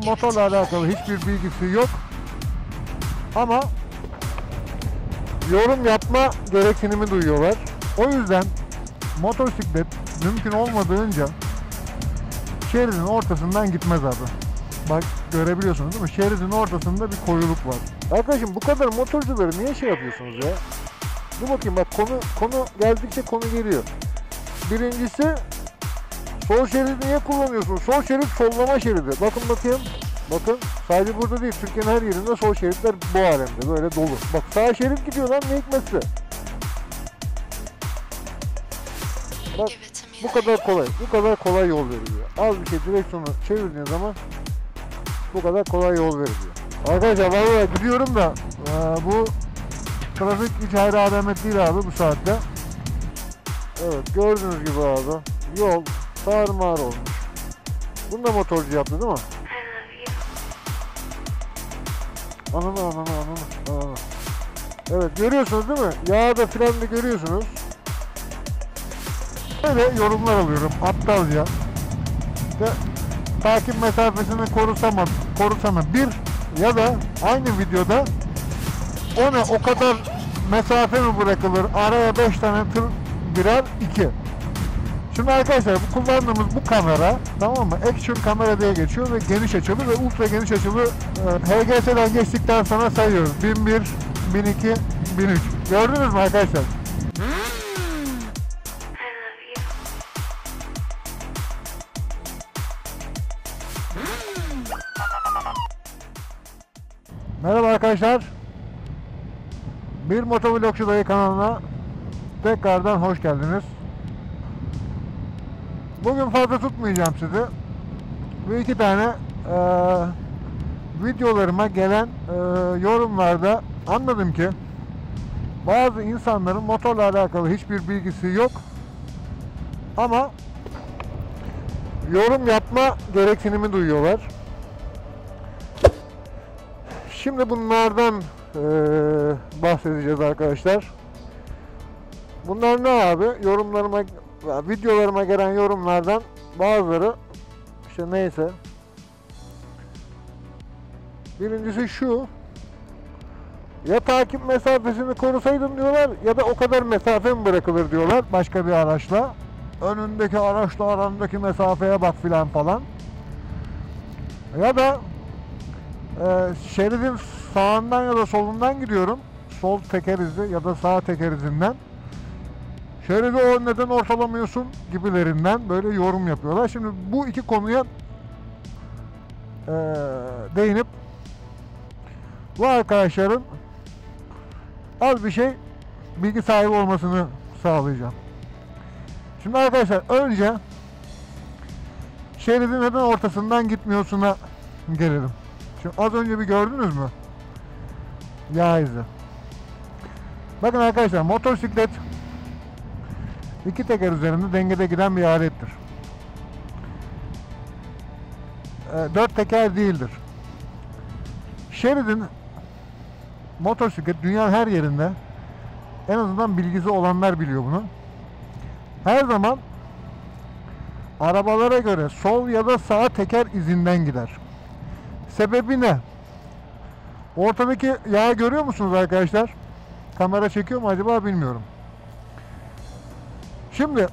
Motorla alakalı hiçbir bilgisi yok. Ama yorum yapma gereksinimi duyuyorlar. O yüzden motosiklet mümkün olmadığınca şeridin ortasından gitmez abi. Bak görebiliyorsunuz değil mi? Şeridin ortasında bir koyuluk var. Arkadaşım bu kadar motorcuları niye şey yapıyorsunuz ya? Dur bakayım bak konu konu geldikçe konu geliyor. Birincisi Sol şeridi niye kullanıyorsunuz? Sol şerit sollama şeridi. Bakın bakayım. Bakın sadece burada değil. Türkiye'nin her yerinde sol şeritler bu alemde. Böyle dolu. Bak sağ şerit gidiyor lan ne hikmetse. Bak bu kadar kolay. Bu kadar kolay yol veriliyor. Az bir şey direksiyonu çevirdiğin zaman bu kadar kolay yol veriliyor. Arkadaşlar vallahi gidiyorum da eee, bu trafik hiç hayra alamet değil abi bu saatte. Evet gördüğünüz gibi abi yol tarumar olmuş. Bunu da motorcu yaptı değil mi? Ananı ananı ananı ananı. Evet görüyorsunuz değil mi? Yağı da fren de görüyorsunuz. Böyle yorumlar alıyorum aptalca. İşte takip mesafesini korusama, korusana bir ya da aynı videoda o ne o kadar mesafe mi bırakılır araya 5 tane tır girer 2 Şimdi arkadaşlar bu kullandığımız bu kamera tamam mı? Action kamera diye geçiyor ve geniş açılı ve ultra geniş açılı e, HGS'den geçtikten sonra sayıyoruz. 1001, 1002, 1003. Gördünüz mü arkadaşlar? Merhaba arkadaşlar. Bir Motovlogcu Dayı kanalına tekrardan hoş geldiniz. Bugün fazla tutmayacağım sizi. Bu iki tane eee, videolarıma gelen eee, yorumlarda anladım ki bazı insanların motorla alakalı hiçbir bilgisi yok ama yorum yapma gereksinimi duyuyorlar. Şimdi bunlardan eee, bahsedeceğiz arkadaşlar. Bunlar ne abi? Yorumlarıma, ya videolarıma gelen yorumlardan bazıları işte neyse. Birincisi şu. Ya takip mesafesini korusaydın diyorlar ya da o kadar mesafe mi bırakılır diyorlar başka bir araçla. Önündeki araçla arandaki mesafeye bak filan falan. Ya da e, şeridin sağından ya da solundan gidiyorum. Sol teker izi ya da sağ teker izinden. Şeridi o neden ortalamıyorsun gibilerinden böyle yorum yapıyorlar. Şimdi bu iki konuya eee, değinip bu arkadaşların az bir şey bilgi sahibi olmasını sağlayacağım. Şimdi arkadaşlar önce şeridin neden ortasından gitmiyorsuna gelelim. Şimdi az önce bir gördünüz mü? Yağ izi. Bakın arkadaşlar motosiklet iki teker üzerinde dengede giden bir alettir. E, dört teker değildir. Şeridin motosiklet dünyanın her yerinde en azından bilgisi olanlar biliyor bunu. Her zaman arabalara göre sol ya da sağ teker izinden gider. Sebebi ne? Ortadaki yağı görüyor musunuz arkadaşlar? Kamera çekiyor mu acaba bilmiyorum. Şimdi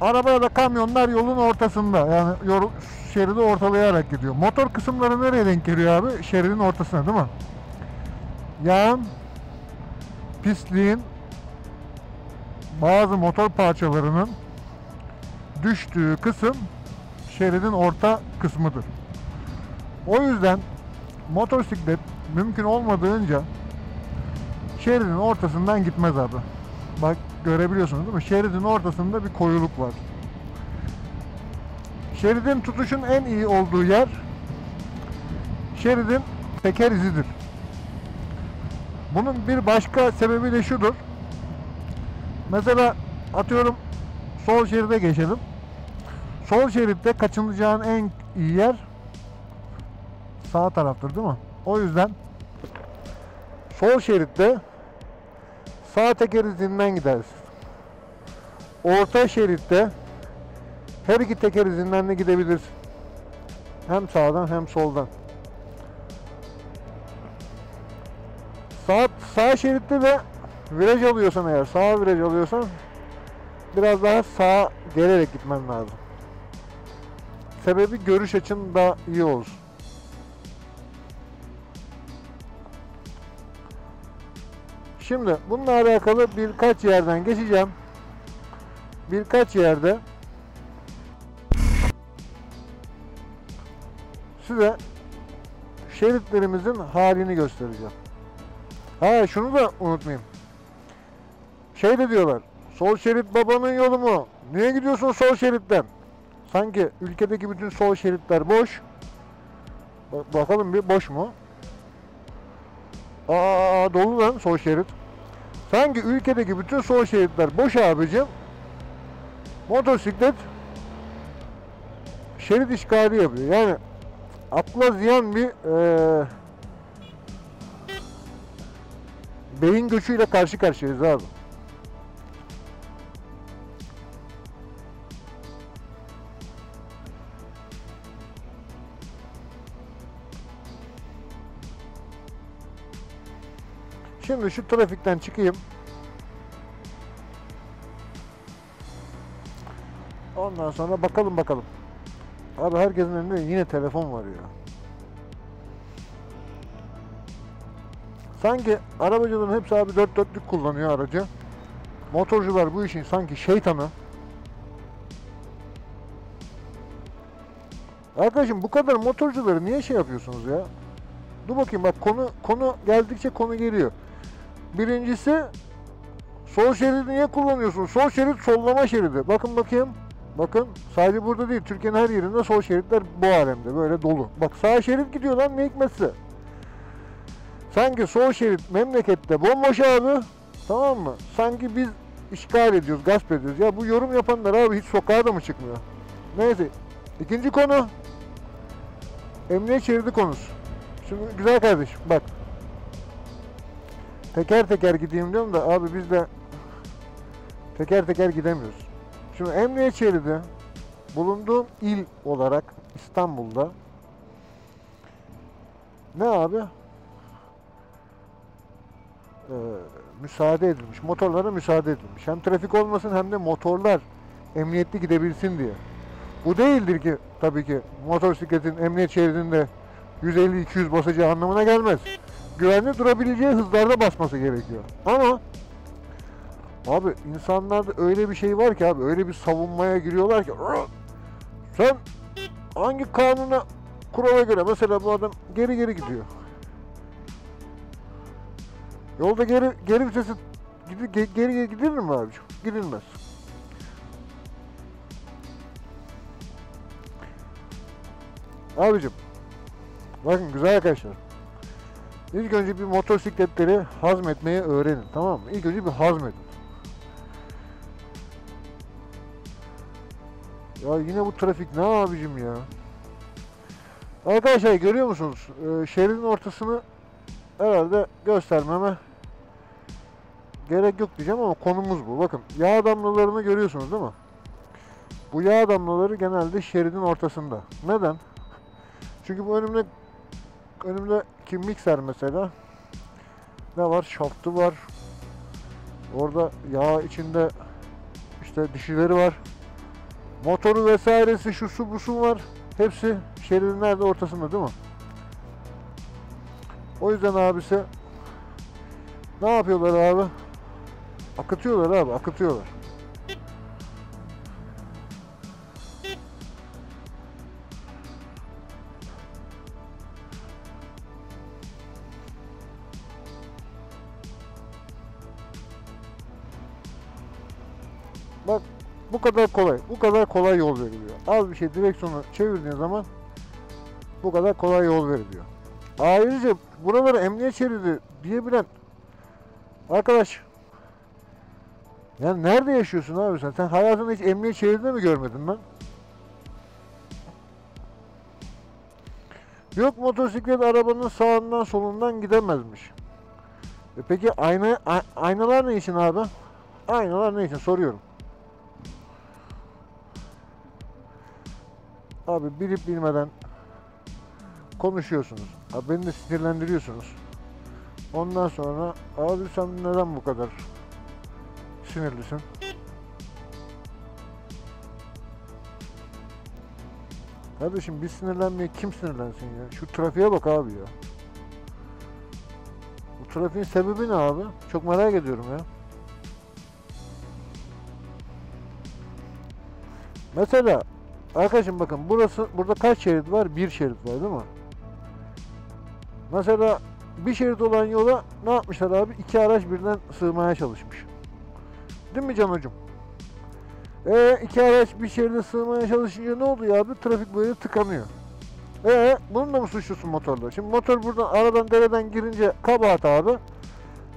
araba da kamyonlar yolun ortasında yani yol, şeridi ortalayarak gidiyor. Motor kısımları nereye denk geliyor abi? Şeridin ortasına değil mi? Yağın, pisliğin, bazı motor parçalarının düştüğü kısım şeridin orta kısmıdır. O yüzden motosiklet mümkün olmadığınca şeridin ortasından gitmez abi. Bak görebiliyorsunuz değil mi? Şeridin ortasında bir koyuluk var. Şeridin tutuşun en iyi olduğu yer şeridin teker izidir. Bunun bir başka sebebi de şudur. Mesela atıyorum sol şeride geçelim. Sol şeritte kaçınılacağın en iyi yer sağ taraftır değil mi? O yüzden sol şeritte sağ teker izinden gidersin. Orta şeritte her iki teker izinden de gidebilirsin. Hem sağdan hem soldan. Sağ, sağ şeritte de viraj alıyorsan eğer sağa viraj alıyorsan biraz daha sağa gelerek gitmen lazım. Sebebi görüş açın daha iyi olsun. Şimdi bununla alakalı birkaç yerden geçeceğim. Birkaç yerde size şeritlerimizin halini göstereceğim. Ha şunu da unutmayayım. Şey de diyorlar. Sol şerit babanın yolu mu? Niye gidiyorsun sol şeritten? Sanki ülkedeki bütün sol şeritler boş. Bak- bakalım bir boş mu? Aa dolu lan sol şerit. Sanki ülkedeki bütün sol şeritler boş abicim. Motosiklet şerit işgali yapıyor. Yani akla ziyan bir eee beyin göçüyle karşı karşıyayız abi. Şimdi şu trafikten çıkayım. Ondan sonra bakalım bakalım. Abi herkesin elinde yine telefon var ya. Sanki arabacıların hepsi abi dört dörtlük kullanıyor aracı. Motorcular bu işin sanki şeytanı. Arkadaşım bu kadar motorcuları niye şey yapıyorsunuz ya? Dur bakayım bak konu konu geldikçe konu geliyor. Birincisi sol şeridi niye kullanıyorsun? Sol şerit sollama şeridi. Bakın bakayım. Bakın sadece burada değil Türkiye'nin her yerinde sol şeritler bu alemde böyle dolu. Bak sağ şerit gidiyor lan ne hikmetse. Sanki sol şerit memlekette bomboş abi. Tamam mı? Sanki biz işgal ediyoruz, gasp ediyoruz. Ya bu yorum yapanlar abi hiç sokağa da mı çıkmıyor? Neyse. İkinci konu. Emniyet şeridi konusu. Şimdi güzel kardeşim bak. Teker teker gideyim diyorum da abi biz de teker teker gidemiyoruz. Şimdi emniyet şeridi bulunduğum il olarak İstanbul'da ne abi? Ee, müsaade edilmiş. Motorlara müsaade edilmiş. Hem trafik olmasın hem de motorlar emniyetli gidebilsin diye. Bu değildir ki tabii ki motosikletin emniyet şeridinde 150-200 basacağı anlamına gelmez. Güvenli durabileceği hızlarda basması gerekiyor. Ama abi insanlarda öyle bir şey var ki abi öyle bir savunmaya giriyorlar ki "Rrr! sen hangi kanuna kurala göre mesela bu adam geri geri gidiyor. Yolda geri geri vitesi geri geri gidilir mi abiciğim? Gidilmez. Abicim bakın güzel arkadaşlar. İlk önce bir motosikletleri hazmetmeyi öğrenin tamam mı? İlk önce bir hazmedin. Ya yine bu trafik ne abicim ya? Arkadaşlar görüyor musunuz? Ee, şeridin ortasını herhalde göstermeme gerek yok diyeceğim ama konumuz bu. Bakın yağ damlalarını görüyorsunuz değil mi? Bu yağ damlaları genelde şeridin ortasında. Neden? Çünkü bu önümde önümdeki mikser mesela ne var? Şaftı var. Orada yağ içinde işte dişileri var. Motoru vesairesi şu su bu su var. Hepsi şeridin nerede ortasında değil mi? O yüzden abisi ne yapıyorlar abi? Akıtıyorlar abi, akıtıyorlar. Bak bu kadar kolay. Bu kadar kolay yol veriliyor. Az bir şey direksiyonu çevirdiğin zaman bu kadar kolay yol veriliyor. Ayrıca buraları emniyet şeridi diyebilen arkadaş yani nerede yaşıyorsun abi sen? Sen hayatında hiç emniyet şeridini mi görmedin lan? Yok motosiklet arabanın sağından solundan gidemezmiş. E peki ayna, aynalar ne için abi? Aynalar ne için soruyorum. Abi bilip bilmeden konuşuyorsunuz. Abi beni de sinirlendiriyorsunuz. Ondan sonra abi sen neden bu kadar sinirlisin? Kardeşim biz sinirlenmeye kim sinirlensin ya? Şu trafiğe bak abi ya. Bu trafiğin sebebi ne abi? Çok merak ediyorum ya. Mesela arkadaşım bakın burası burada kaç şerit var? Bir şerit var değil mi? Mesela bir şerit olan yola ne yapmışlar abi? İki araç birden sığmaya çalışmış. Değil mi Can hocam? Ee, iki araç bir şeride sığmaya çalışınca ne oluyor abi? Trafik böyle tıkanıyor. Ee, bunun da mı suçlusun motorda? Şimdi motor buradan aradan dereden girince kabahat abi.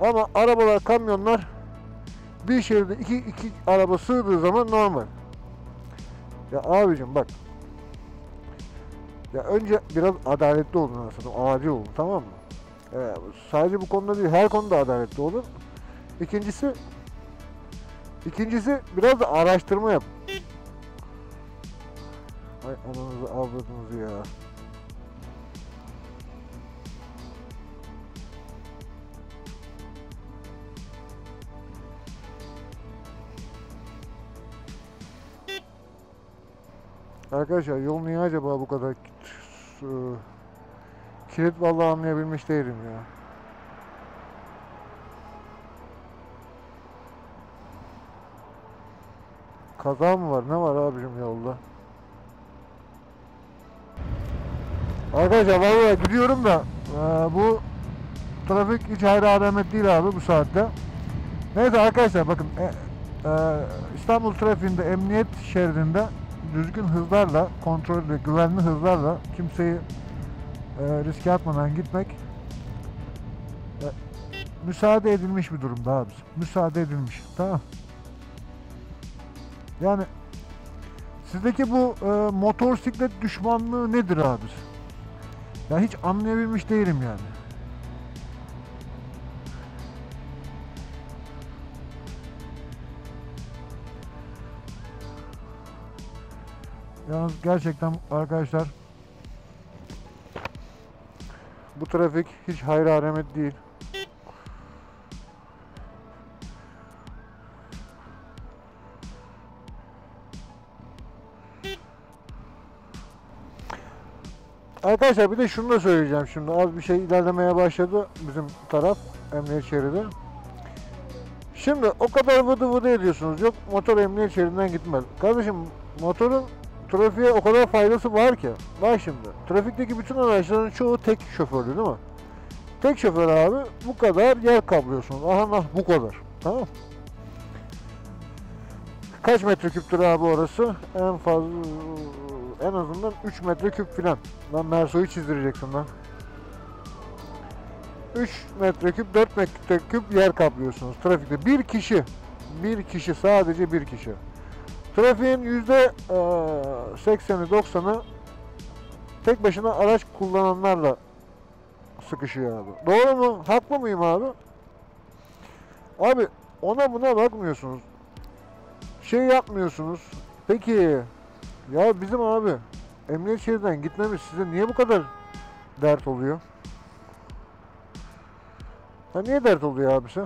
Ama arabalar, kamyonlar bir şeride iki, iki araba sığdığı zaman normal. Ya abicim bak. Ya önce biraz adaletli olun aslında. Adil olun tamam mı? Ee, sadece bu konuda değil her konuda adaletli olun. İkincisi İkincisi biraz da araştırma yap. Ay ananızı avradınızı ya. Arkadaşlar yol niye acaba bu kadar ıı, kilit vallahi anlayabilmiş değilim ya. Kaza mı var? Ne var abicim yolda? Arkadaşlar vallahi gidiyorum da eee, bu trafik hiç hayra alamet değil abi bu saatte. Neyse arkadaşlar bakın e, e, İstanbul trafiğinde emniyet şeridinde düzgün hızlarla, kontrollü, güvenli hızlarla kimseyi e, riske atmadan gitmek e, müsaade edilmiş bir durumda abi. Müsaade edilmiş. Tamam. Yani sizdeki bu e, motosiklet düşmanlığı nedir abi? Ya hiç anlayabilmiş değilim yani. Yalnız gerçekten arkadaşlar bu trafik hiç hayra alamet değil. Arkadaşlar bir de şunu da söyleyeceğim şimdi. Az bir şey ilerlemeye başladı bizim taraf emniyet şeridi. Şimdi o kadar vıdı vıdı ediyorsunuz. Yok motor emniyet şeridinden gitmez. Kardeşim motorun trafiğe o kadar faydası var ki. Bak şimdi trafikteki bütün araçların çoğu tek şoförlü değil mi? Tek şoför abi bu kadar yer kaplıyorsunuz. Aha nah bu kadar. Tamam Kaç metreküptür abi orası? En fazla en azından 3 metreküp filan. Lan Merso'yu çizdireceksin lan. 3 metreküp 4 metreküp yer kaplıyorsunuz trafikte. Bir kişi, bir kişi sadece bir kişi. Trafiğin yüzde eee, 80'i 90'ı tek başına araç kullananlarla sıkışıyor abi. Doğru mu? Haklı mıyım abi? Abi ona buna bakmıyorsunuz. Şey yapmıyorsunuz. Peki ya bizim abi emniyet şeridinden gitmemiz size niye bu kadar dert oluyor? Ha niye dert oluyor abisi?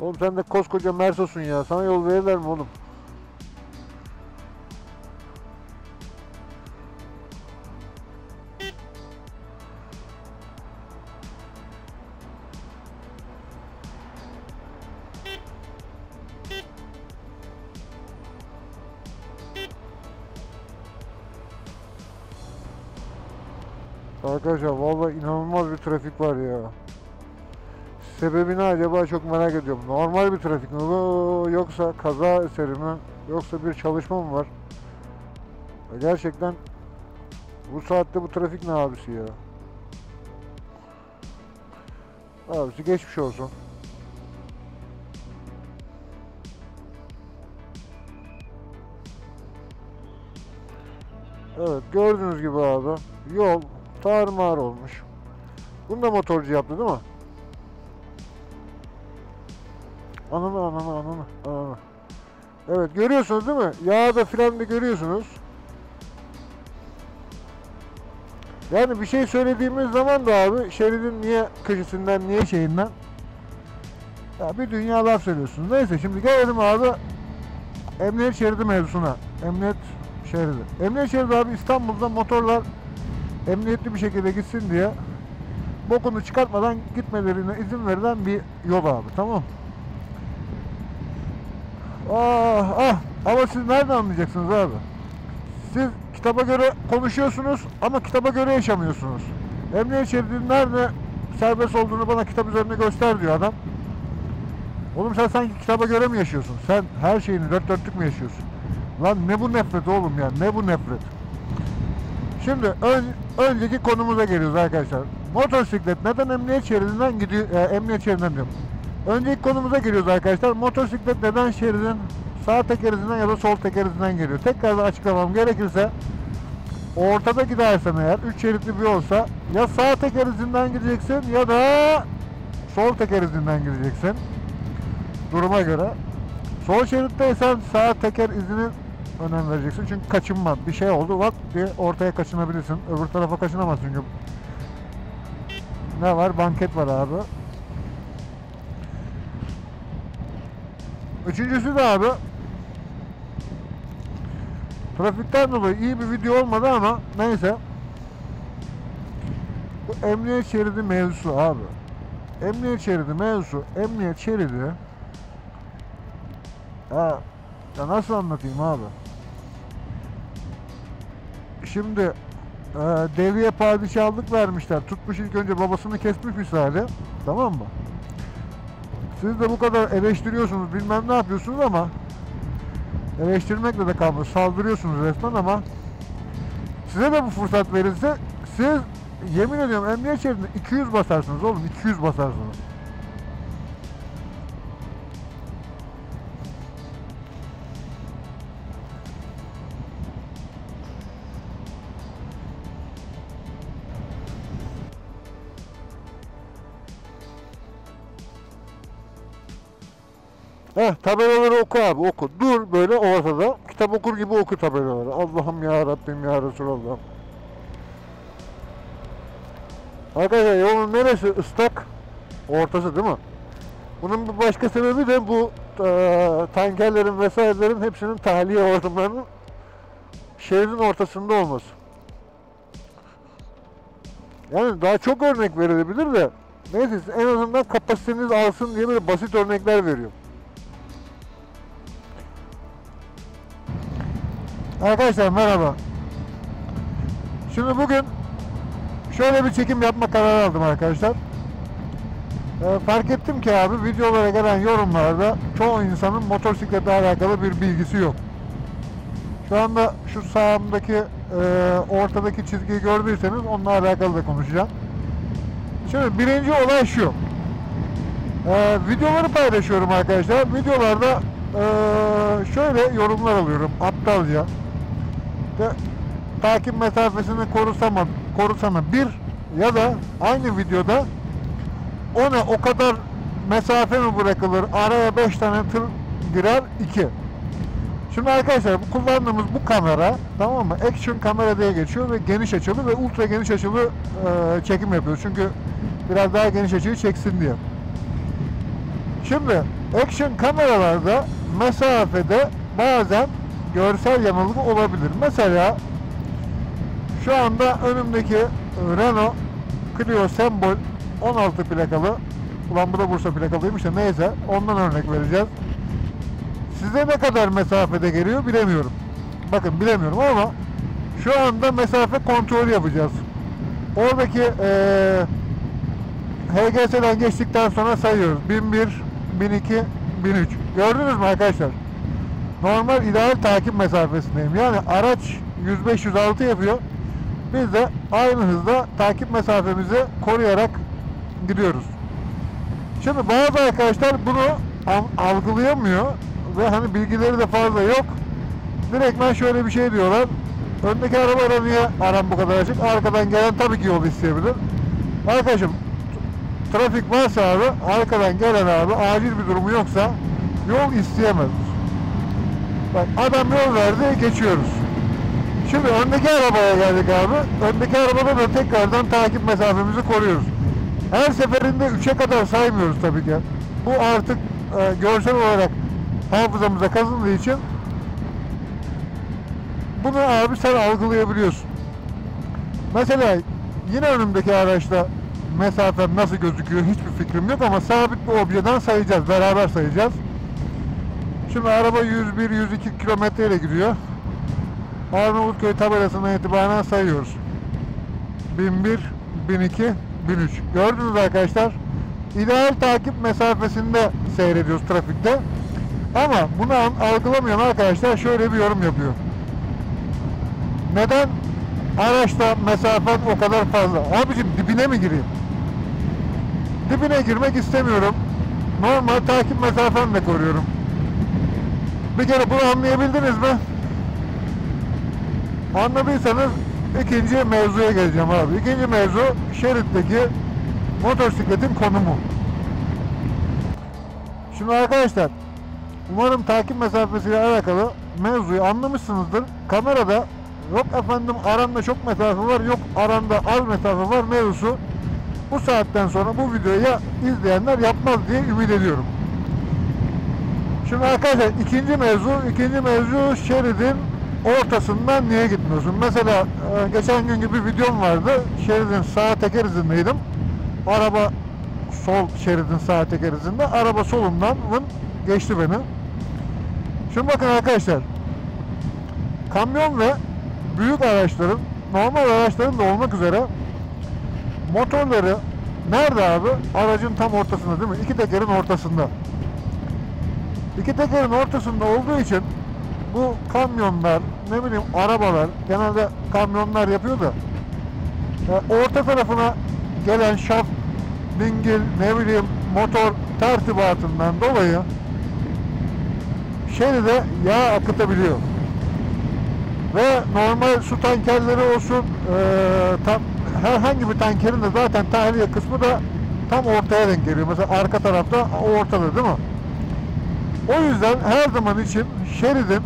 Oğlum sen de koskoca Mersosun ya. Sana yol verirler mi oğlum? Arkadaşlar vallahi inanılmaz bir trafik var ya. Sebebi ne acaba çok merak ediyorum. Normal bir trafik mi bu yoksa kaza eseri mi yoksa bir çalışma mı var? Gerçekten bu saatte bu trafik ne abisi ya? Abisi geçmiş olsun. Evet gördüğünüz gibi abi yol tarumar olmuş. Bunu da motorcu yaptı değil mi? Ananı ananı ananı ananı. Evet görüyorsunuz değil mi? Yağı da filan da görüyorsunuz. Yani bir şey söylediğimiz zaman da abi şeridin niye köşesinden niye şeyinden ya bir dünya laf söylüyorsunuz. Neyse şimdi gelelim abi emniyet şeridi mevzusuna. Emniyet şeridi. Emniyet şeridi abi İstanbul'da motorlar emniyetli bir şekilde gitsin diye bokunu çıkartmadan gitmelerine izin verilen bir yol abi tamam Ah ah ama siz nereden anlayacaksınız abi? Siz kitaba göre konuşuyorsunuz ama kitaba göre yaşamıyorsunuz. Emniyet şeridinin nerede serbest olduğunu bana kitap üzerinde göster diyor adam. Oğlum sen sanki kitaba göre mi yaşıyorsun? Sen her şeyini dört dörtlük mü yaşıyorsun? Lan ne bu nefret oğlum ya ne bu nefret? Şimdi ön, önceki konumuza geliyoruz arkadaşlar. Motosiklet neden emniyet şeridinden gidiyor? E, emniyet şeridinden diyorum. Önceki konumuza geliyoruz arkadaşlar. Motosiklet neden şeridin sağ tekerizinden ya da sol tekerizinden geliyor? Tekrar da açıklamam gerekirse ortada gidersen eğer 3 şeritli bir olsa ya sağ tekerizinden gideceksin ya da sol tekerizinden gideceksin. Duruma göre. Sol şeritteysen sağ teker izini önem vereceksin. Çünkü kaçınma. Bir şey oldu bak diye ortaya kaçınabilirsin. Öbür tarafa kaçınamazsın çünkü. Ne var? Banket var abi. Üçüncüsü de abi. Trafikten dolayı iyi bir video olmadı ama neyse. Bu emniyet şeridi mevzusu abi. Emniyet şeridi mevzusu emniyet şeridi. Ya, ya nasıl anlatayım abi? Şimdi e, devriye padişahlık vermişler. Tutmuş ilk önce babasını kesmiş misali tamam mı siz de bu kadar eleştiriyorsunuz bilmem ne yapıyorsunuz ama eleştirmekle de kalmıyor. Saldırıyorsunuz resmen ama size de bu fırsat verilse siz yemin ediyorum emniyet şeridinde 200 basarsınız oğlum 200 basarsınız. Heh tabelaları oku abi oku. Dur böyle ortada. Kitap okur gibi oku tabelaları. Allah'ım ya Rabbim ya Resulallah. Arkadaşlar yolun neresi ıslak? Ortası değil mi? Bunun bir başka sebebi de bu e, tankerlerin vesairelerin hepsinin tahliye ortamlarının şehrin ortasında olması. Yani daha çok örnek verilebilir de neyse en azından kapasiteniz alsın diye böyle basit örnekler veriyorum. Arkadaşlar merhaba. Şimdi bugün şöyle bir çekim yapma kararı aldım arkadaşlar. Ee, fark ettim ki abi videolara gelen yorumlarda çoğu insanın motosikletle alakalı bir bilgisi yok. Şu anda şu sağımdaki e, ortadaki çizgiyi gördüyseniz onunla alakalı da konuşacağım. Şimdi birinci olay şu. Ee, videoları paylaşıyorum arkadaşlar. Videolarda e, şöyle yorumlar alıyorum aptalca işte takip mesafesini korusama, korusana bir ya da aynı videoda o ne o kadar mesafe mi bırakılır araya 5 tane tır girer 2 Şimdi arkadaşlar bu kullandığımız bu kamera tamam mı? Action kamera diye geçiyor ve geniş açılı ve ultra geniş açılı e, çekim yapıyoruz. Çünkü biraz daha geniş açıyı çeksin diye. Şimdi action kameralarda mesafede bazen görsel yanılgı olabilir. Mesela şu anda önümdeki Renault Clio Sembol 16 plakalı ulan bu da Bursa plakalıymış da neyse ondan örnek vereceğiz. Size ne kadar mesafede geliyor bilemiyorum. Bakın bilemiyorum ama şu anda mesafe kontrolü yapacağız. Oradaki ee, HGS'den geçtikten sonra sayıyoruz. 1001, 1002, 1003. Gördünüz mü arkadaşlar? Normal ideal takip mesafesindeyim. Yani araç 105-106 yapıyor. Biz de aynı hızda takip mesafemizi koruyarak gidiyoruz. Şimdi bazı arkadaşlar bunu algılayamıyor ve hani bilgileri de fazla yok. Direktmen şöyle bir şey diyorlar. Öndeki araba niye aram bu kadar açık? Arkadan gelen tabii ki yol isteyebilir. Arkadaşım trafik varsa abi arkadan gelen abi acil bir durumu yoksa yol isteyemez. Bak adam yol verdi geçiyoruz. Şimdi öndeki arabaya geldik abi. Öndeki arabada da tekrardan takip mesafemizi koruyoruz. Her seferinde 3'e kadar saymıyoruz tabii ki. Bu artık e, görsel olarak hafızamıza kazındığı için bunu abi sen algılayabiliyorsun. Mesela yine önümdeki araçta mesafe nasıl gözüküyor hiçbir fikrim yok ama sabit bir objeden sayacağız. Beraber sayacağız. Şimdi araba 101-102 kilometre ile gidiyor. Arnavutköy tabelasından itibaren sayıyoruz. 1001, 1002, 1003. Gördünüz arkadaşlar. İdeal takip mesafesinde seyrediyoruz trafikte. Ama bunu an- algılamayan arkadaşlar şöyle bir yorum yapıyor. Neden araçta mesafen o kadar fazla? Abicim dibine mi gireyim? Dibine girmek istemiyorum. Normal takip mesafemle koruyorum. Bir kere bunu anlayabildiniz mi? Anladıysanız ikinci mevzuya geleceğim abi. İkinci mevzu şeritteki motosikletin konumu. Şimdi arkadaşlar umarım takip mesafesiyle alakalı mevzuyu anlamışsınızdır. Kamerada yok efendim aramda çok mesafe var yok aramda az mesafe var mevzusu bu saatten sonra bu videoyu ya izleyenler yapmaz diye ümit ediyorum. Şimdi arkadaşlar ikinci mevzu, ikinci mevzu şeridin ortasından niye gitmiyorsun? Mesela e, geçen günkü bir videom vardı. Şeridin sağ teker izindeydim. Araba sol şeridin sağ teker izinde. Araba solumdan vın, geçti beni. Şimdi bakın arkadaşlar. Kamyon ve büyük araçların, normal araçların da olmak üzere motorları nerede abi? Aracın tam ortasında değil mi? İki tekerin ortasında. İki tekerin ortasında olduğu için bu kamyonlar, ne bileyim arabalar, genelde kamyonlar yapıyor da e, orta tarafına gelen şaft, dingil, ne bileyim motor tertibatından dolayı şeride yağ akıtabiliyor. Ve normal su tankerleri olsun, e, tam, herhangi bir tankerin de zaten tahliye kısmı da tam ortaya denk geliyor. Mesela arka tarafta ortada değil mi? O yüzden her zaman için şeridin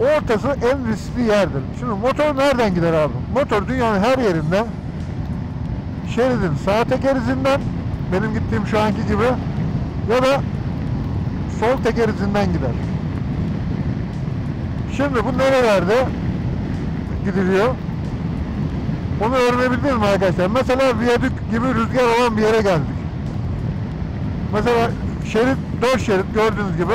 ortası en riskli yerdir. Şimdi motor nereden gider abi? Motor dünyanın her yerinde şeridin sağ teker izinden benim gittiğim şu anki gibi ya da sol teker izinden gider. Şimdi bu nerelerde gidiliyor? Onu öğrenebildiniz mi arkadaşlar? Mesela viyadük gibi rüzgar olan bir yere geldik. Mesela şerit, dört şerit gördüğünüz gibi.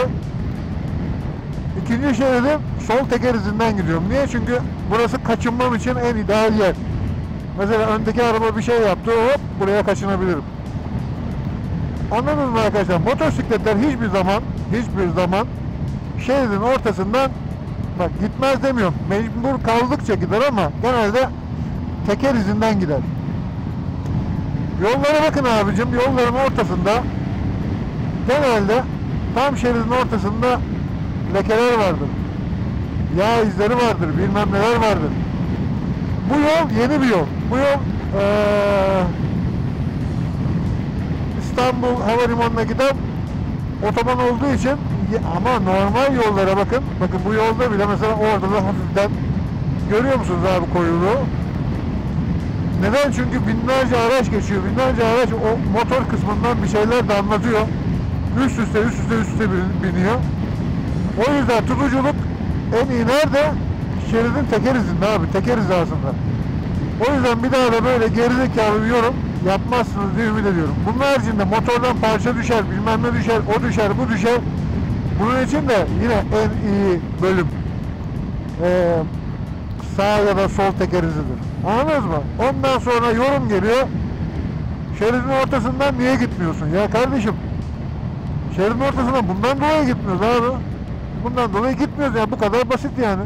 İkinci şeridim sol teker izinden gidiyorum. Niye? Çünkü burası kaçınmam için en ideal yer. Mesela öndeki araba bir şey yaptı, hop buraya kaçınabilirim. Anladınız mı arkadaşlar? Motosikletler hiçbir zaman, hiçbir zaman şeridin ortasından bak gitmez demiyorum. Mecbur kaldıkça gider ama genelde teker izinden gider. Yollara bakın abicim. Yolların ortasında genelde tam şeridin ortasında lekeler vardır. Yağ izleri vardır. Bilmem neler vardır. Bu yol yeni bir yol. Bu yol eee, İstanbul Havalimanı'na giden otoban olduğu için ama normal yollara bakın. Bakın bu yolda bile mesela orada da hafiften görüyor musunuz abi koyuluğu? Neden? Çünkü binlerce araç geçiyor. Binlerce araç o motor kısmından bir şeyler damlatıyor. Üst üste üst üste üst üste bin- biniyor. O yüzden tutuculuk en iyi nerede? Şeridin teker izinde abi. Teker hizasında. O yüzden bir daha da böyle gerizekalı bir yorum yapmazsınız diye ümit ediyorum. Bunun haricinde motordan parça düşer, bilmem ne düşer, o düşer, bu düşer. Bunun için de yine en iyi bölüm eee sağ ya da sol teker izidir. Anladınız mı? Ondan sonra yorum geliyor. Şeridin ortasından niye gitmiyorsun? Ya kardeşim şeridin ortasından bundan dolayı gitmiyoruz abi. Bundan dolayı gitmiyoruz yani bu kadar basit yani.